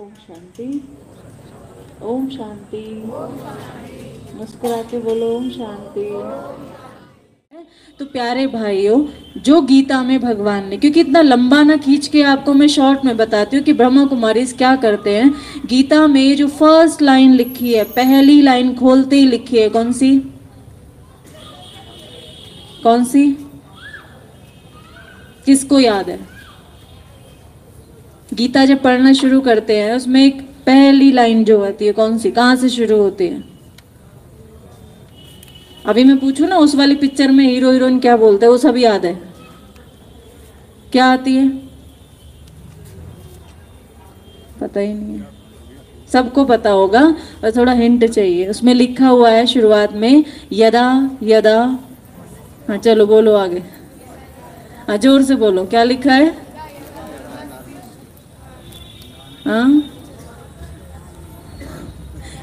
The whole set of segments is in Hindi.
ओम शांति। ओम शांति। मुस्कुरा के बोलो, ओम शांति। तो प्यारे भाइयों, जो गीता में भगवान ने, क्योंकि इतना लंबा ना खींच के आपको मैं शॉर्ट में बताती हूँ कि ब्रह्मा कुमारी क्या करते हैं। गीता में जो फ़र्स्ट लाइन लिखी है, पहली लाइन खोलते ही लिखी है, कौन सी? कौन सी? किसको याद है? गीता जब पढ़ना शुरू करते हैं, उसमें एक पहली लाइन जो होती है, कौन सी? कहाँ से शुरू होती है? अभी मैं पूछू ना, उस वाली पिक्चर में हीरो हीरोइन क्या बोलते हैं, वो सब याद है। क्या आती है? पता ही नहीं है। सबको पता होगा और थोड़ा हिंट चाहिए। उसमें लिखा हुआ है शुरुआत में, यदा यदा। हाँ चलो बोलो आगे। हाँ ज़ोर से बोलो। क्या लिखा है हाँ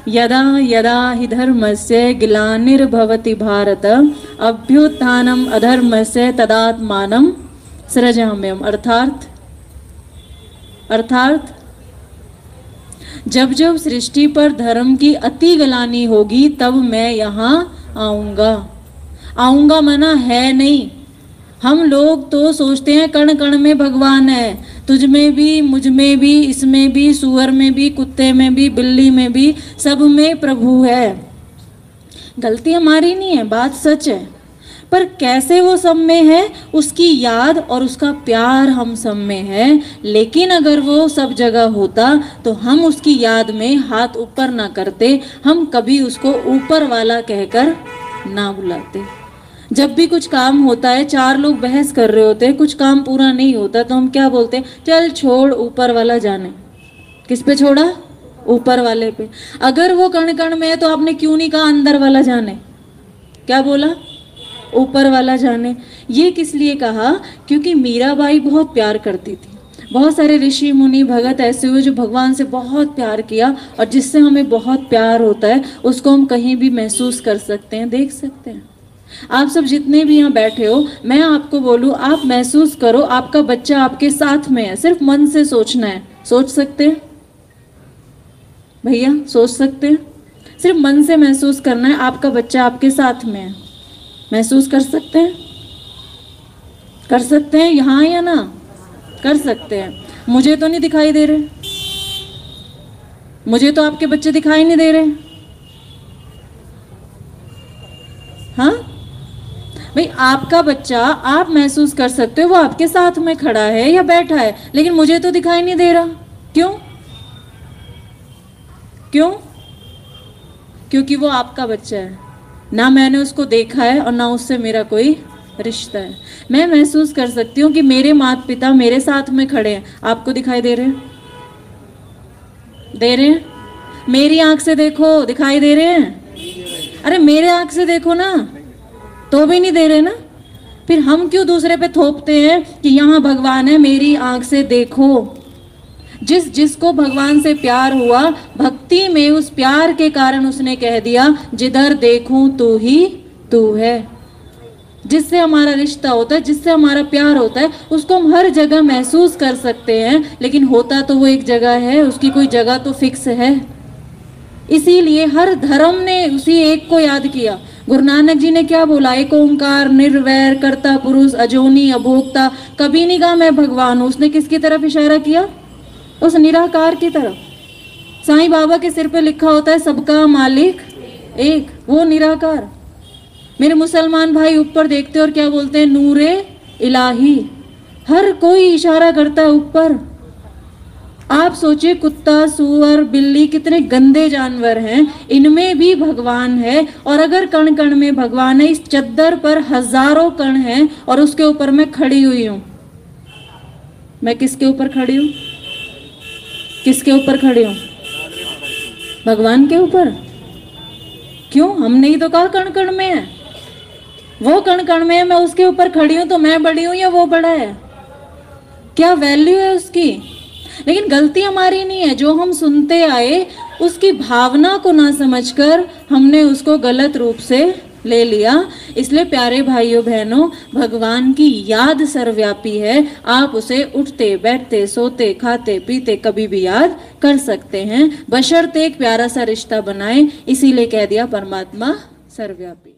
यदा यदा हि धर्मस्य ग्लानिर्भवति भारत, अभ्युत्थानम अधर्मस्य तदात्मानं सृजाम्यम। अर्थात अर्थात, जब जब सृष्टि पर धर्म की अति गलानी होगी, तब मैं यहाँ आऊँगा। आऊँगा मना है नहीं। हम लोग तो सोचते हैं कण कण में भगवान है। तुझ में भी, मुझमें भी, इसमें भी, सुअर में भी, कुत्ते में भी, बिल्ली में भी, सब में प्रभु है। गलती हमारी नहीं है, बात सच है। पर कैसे वो सब में है, उसकी याद और उसका प्यार हम सब में है। लेकिन अगर वो सब जगह होता तो हम उसकी याद में हाथ ऊपर ना करते, हम कभी उसको ऊपर वाला कहकर ना बुलाते। जब भी कुछ काम होता है, चार लोग बहस कर रहे होते हैं, कुछ काम पूरा नहीं होता तो हम क्या बोलते हैं? चल छोड़, ऊपर वाला जाने। किस पे छोड़ा? ऊपर वाले पे। अगर वो कण कण में है तो आपने क्यों नहीं कहा अंदर वाला जाने? क्या बोला? ऊपर वाला जाने। ये किस लिए कहा? क्योंकि मीराबाई बहुत प्यार करती थी। बहुत सारे ऋषि, मुनि, भगत ऐसे हुए जो भगवान से बहुत प्यार किया और जिससे हमें बहुत प्यार होता है, उसको हम कहीं भी महसूस कर सकते हैं, देख सकते हैं। आप सब जितने भी यहाँ बैठे हो, मैं आपको बोलूँ, आप महसूस करो, आपका बच्चा आपके साथ में है। सिर्फ़ मन से सोचना है। सोच सकते हैं? भैया, सोच सकते हैं? सिर्फ़ मन से महसूस करना है, आपका बच्चा आपके साथ में है। महसूस कर सकते हैं? कर सकते हैं? यहाँ या ना? कर सकते हैं। मुझे तो नहीं दिखाई दे रहे। मुझे तो आपके बच्चे दिखाई नहीं दे रहे हाँ भाई, आपका बच्चा, आप महसूस कर सकते हो, वो आपके साथ में खड़ा है या बैठा है, लेकिन मुझे तो दिखाई नहीं दे रहा। क्यों? क्यों? क्योंकि वो आपका बच्चा है। ना मैंने उसको देखा है और ना उससे मेरा कोई रिश्ता है। मैं महसूस कर सकती हूँ कि मेरे माता पिता मेरे साथ में खड़े हैं। आपको दिखाई दे रहे हैं? दे रहे हैं? मेरी आँख से देखो, दिखाई दे रहे हैं? अरे, मेरे आँख से देखो ना। तो भी नहीं दे रहे ना? फिर हम क्यों दूसरे पे थोपते हैं कि यहाँ भगवान है, मेरी आँख से देखो? जिस, जिसको भगवान से प्यार हुआ, भक्ति में उस प्यार के कारण उसने कह दिया, जिधर देखूँ तू ही तू है। जिससे हमारा रिश्ता होता है, जिससे हमारा प्यार होता है, उसको हम हर जगह महसूस कर सकते हैं, लेकिन होता तो वो एक जगह है, उसकी कोई जगह तो फिक्स है। इसीलिए हर धर्म ने उसी एक को याद किया गुरु नानक जी ने क्या बोला? एक ओंकार, निर्वैर, कर्ता, पुरुष, अजोनी, अभोक्ता, कभी नहीं कहा मैं भगवान हूँ। उसने किसकी तरफ़ इशारा किया? उस निराकार की तरफ़। साईं बाबा के सिर पे लिखा होता है, सबका मालिक एक, वो निराकार। मेरे मुसलमान भाई ऊपर देखते और क्या बोलते हैं? नूरे इलाही। हर कोई इशारा करता है ऊपर। आप सोचिए, कुत्ता, सुअर, बिल्ली, कितने गंदे जानवर हैं। इनमें भी भगवान है और अगर कण कण में भगवान है, इस चद्दर पर हज़ारों कण हैं और उसके ऊपर मैं खड़ी हुई हूँ। मैं किसके ऊपर खड़ी हूँ? किसके ऊपर खड़ी हूँ? भगवान के ऊपर? क्यों? हमने ही तो कहा कण कण में है। वो कण कण में है, मैं उसके ऊपर खड़ी हूँ तो मैं बड़ी हूँ या वो बड़ा है? क्या वैल्यू है उसकी? लेकिन गलती हमारी नहीं है। जो हम सुनते आए, उसकी भावना को ना समझकर हमने उसको गलत रूप से ले लिया। इसलिए प्यारे भाइयों, बहनों, भगवान की याद सर्वव्यापी है। आप उसे उठते, बैठते, सोते, खाते, पीते कभी भी याद कर सकते हैं। बशर्ते एक प्यारा सा रिश्ता बनाए। इसीलिए कह दिया, परमात्मा सर्वव्यापी।